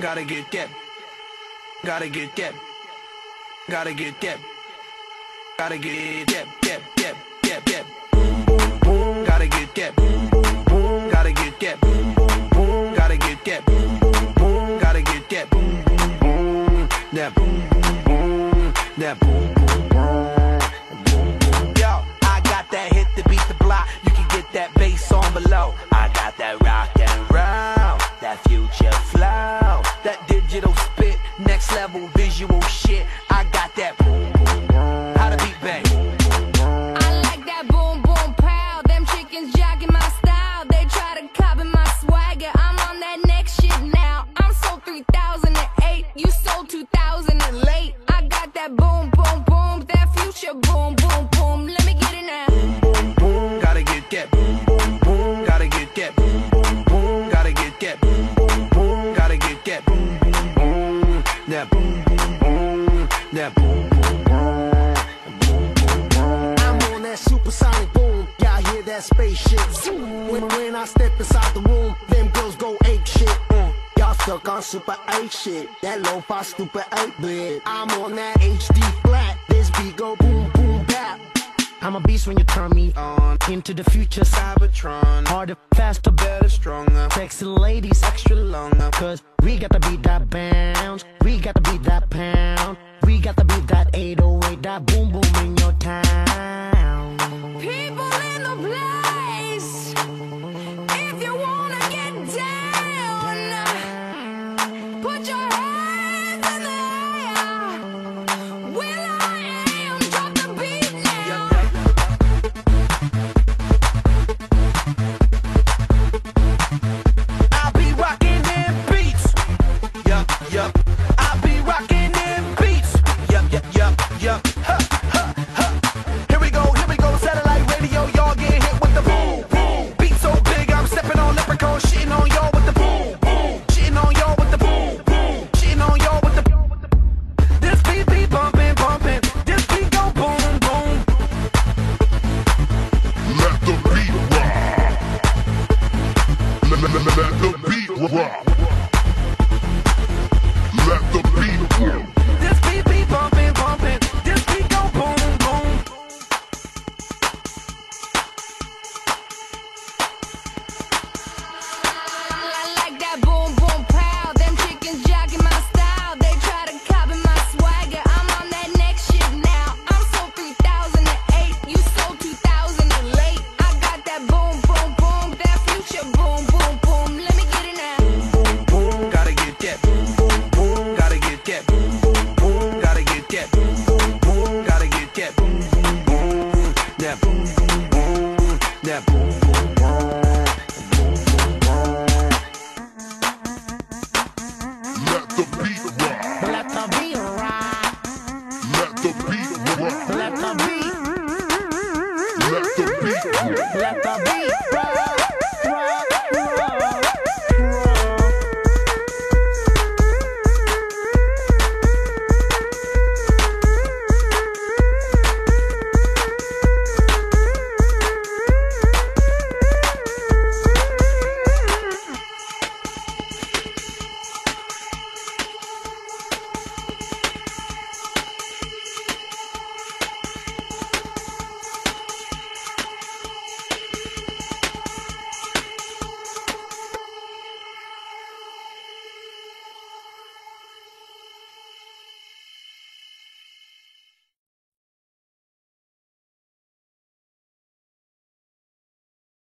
Gotta get that. Gotta get that. Gotta get that. Gotta get that. That. That. That. That. Boom. Boom. Boom. Gotta get that. Boom. Boom. Boom. Gotta get that. Boom. That digital spit, next level visual shit. Boom. That boom boom boom. I'm on that supersonic boom. Y'all hear that spaceship? Zoom. When, when I step inside the room, them girls go ape shit. Mm. Y'all stuck on super 8 shit. That lo-fi stupid 8 bit. I'm on that HD flat. This beat go boom boom bap. I'm a beast when you turn me on. Into the future, Cybertron. Harder, faster, better, stronger. Sexy ladies, extra longer. Cause we got to beat that bounce. We got to beat that pound. We got to beat that 808, that boom boom in your town. People in the place. Let, the beat rock. That boom boom boom, boom boom boom. Let the beat rock. Let the beat rock. Let the beat rock. Let the beat. Let the beat rock. Let the beat rock.